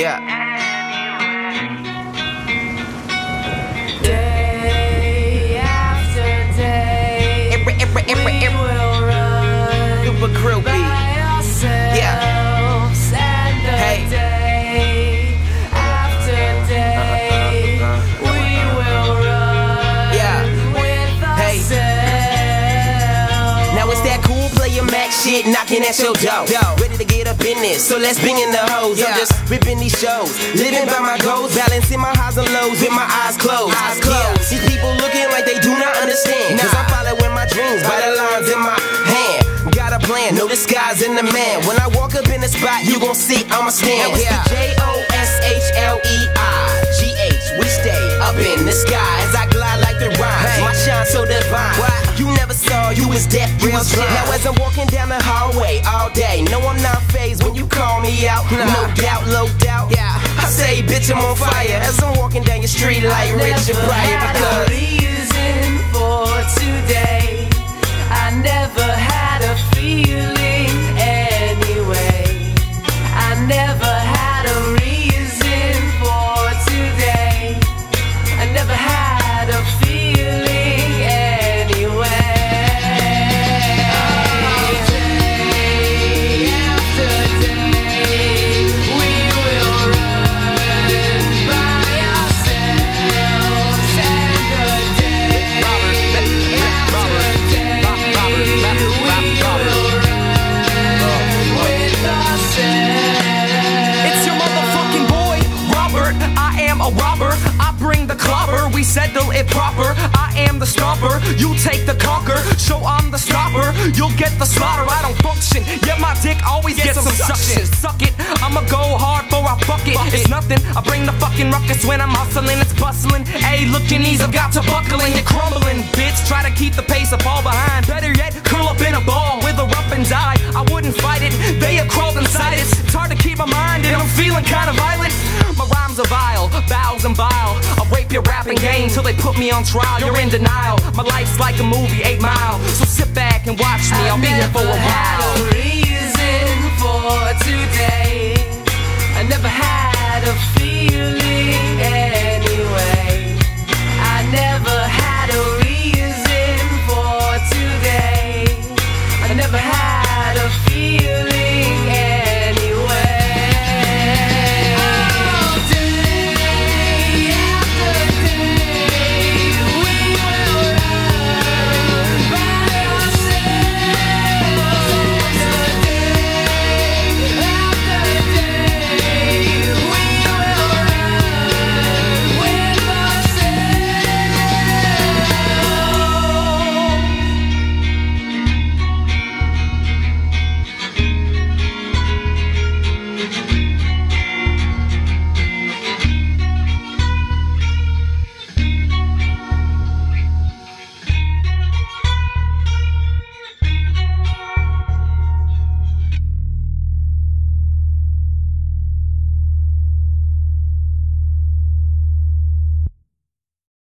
Yeah. Day after day, every, every, every, every. we will run. Super crew. Shit knocking at your door. Ready to get up in this, so let's bring in the hoes. I'm just ripping these shows, living by my goals, balancing my highs and lows with my eyes closed. Eyes closed. These people looking like they do not understand. Cause I'm following my dreams by the lines in my hand. Got a plan, no disguise in the man. When I walk up in the spot, you gon' see I'ma stand. It's the J O S H L E I G H. We stay up in the sky as I glide like the rhymes. Saw, you was deaf, you was blind. Now as I'm walking down the hallway all day, no I'm not phased when you call me out. No doubt, low doubt. Yeah, I say, bitch, I'm on fire as I'm walking down your street like Richard Pryor because. Settle it proper. I am the stomper. You take the conquer. Show I'm the stopper. You'll get the slaughter. I don't function. Yet my dick always gets some suction. Suck it. I'ma go hard for I fuck it. It's nothing. I bring the fucking ruckus when I'm hustling. It's bustling. Hey, look, your knees have got to buckle and you're crumbling. Bitch, try to keep the pace or fall behind. Better yet, curl up in a ball with a rough and die. I wouldn't fight it. They are crawled inside it. It's hard to keep my mind and I'm feeling kinda violent. My rhymes are vile, vows and vile. I'll your rapping game till they put me on trial. You're in denial. My life's like a movie, 8 Mile. So sit back and watch me. I'll be here for a while.